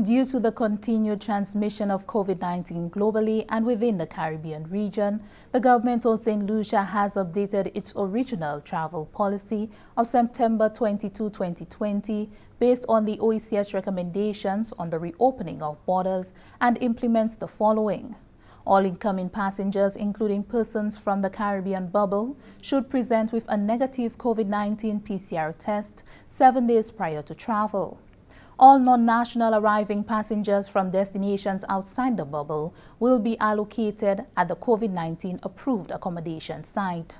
Due to the continued transmission of COVID-19 globally and within the Caribbean region, the government of St. Lucia has updated its original travel policy of September 22, 2020 based on the OECS recommendations on the reopening of borders and implements the following. All incoming passengers, including persons from the Caribbean bubble, should present with a negative COVID-19 PCR test seven days prior to travel. All non-national arriving passengers from destinations outside the bubble will be allocated at the COVID-19 approved accommodation site.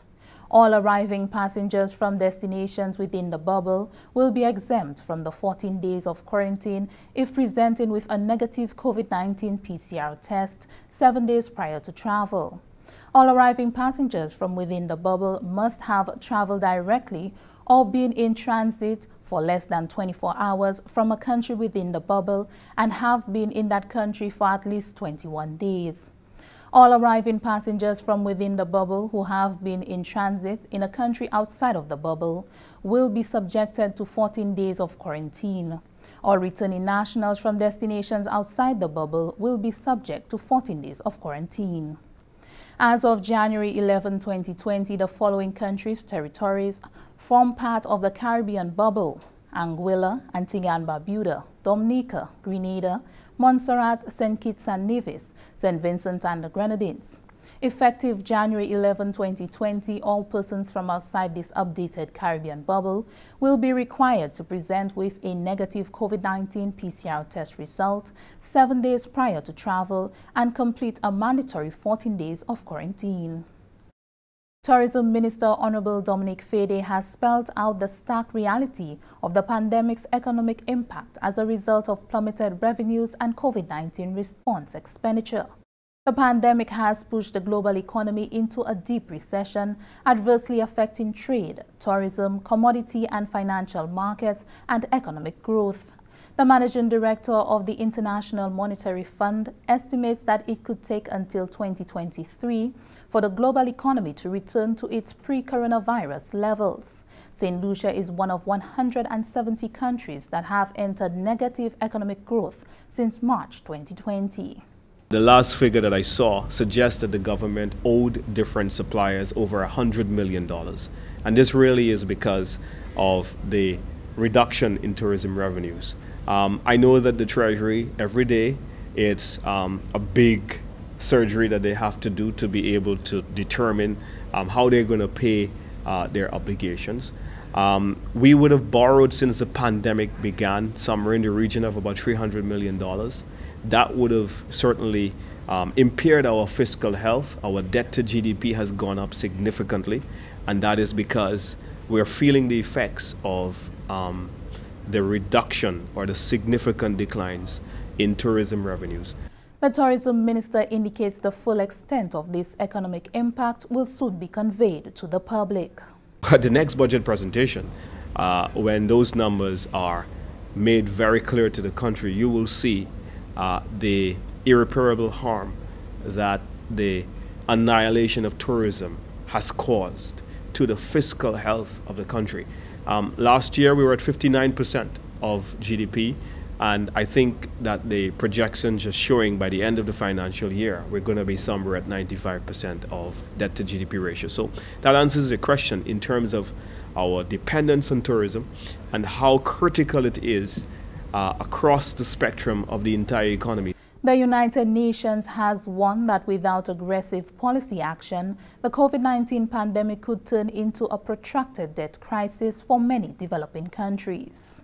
All arriving passengers from destinations within the bubble will be exempt from the 14 days of quarantine if presenting with a negative COVID-19 PCR test seven days prior to travel. All arriving passengers from within the bubble must have traveled directly or been in transit for less than 24 hours from a country within the bubble and have been in that country for at least 21 days. All arriving passengers from within the bubble who have been in transit in a country outside of the bubble will be subjected to 14 days of quarantine. All returning nationals from destinations outside the bubble will be subject to 14 days of quarantine. As of January 11, 2020, the following countries' territories form part of the Caribbean bubble. Anguilla, Antigua and Barbuda, Dominica, Grenada, Montserrat, St. Kitts and Nevis, St. Vincent and the Grenadines. Effective January 11, 2020, all persons from outside this updated Caribbean bubble will be required to present with a negative COVID-19 PCR test result seven days prior to travel and complete a mandatory 14 days of quarantine. Tourism Minister Honorable Dominic Fedee has spelled out the stark reality of the pandemic's economic impact as a result of plummeted revenues and COVID-19 response expenditure. The pandemic has pushed the global economy into a deep recession, adversely affecting trade, tourism, commodity and financial markets, and economic growth. The managing director of the International Monetary Fund estimates that it could take until 2023 for the global economy to return to its pre-coronavirus levels. St. Lucia is one of 170 countries that have entered negative economic growth since March 2020. The last figure that I saw suggests that the government owed different suppliers over $100 million. And this really is because of the reduction in tourism revenues. Um, I know that the Treasury, every day, it's um, a big surgery that they have to do to be able to determine um, how they're going to pay uh, their obligations. Um, we would have borrowed since the pandemic began somewhere in the region of about $300 million that would have certainly um, impaired our fiscal health. Our debt to GDP has gone up significantly, and that is because we're feeling the effects of um, the reduction or the significant declines in tourism revenues. The tourism minister indicates the full extent of this economic impact will soon be conveyed to the public. At the next budget presentation, uh, when those numbers are made very clear to the country, you will see uh, the irreparable harm that the annihilation of tourism has caused to the fiscal health of the country. Um, last year, we were at 59% of GDP, and I think that the projections are showing by the end of the financial year, we're going to be somewhere at 95% of debt to GDP ratio. So that answers the question in terms of our dependence on tourism and how critical it is uh, across the spectrum of the entire economy. The United Nations has warned that without aggressive policy action, the COVID-19 pandemic could turn into a protracted debt crisis for many developing countries.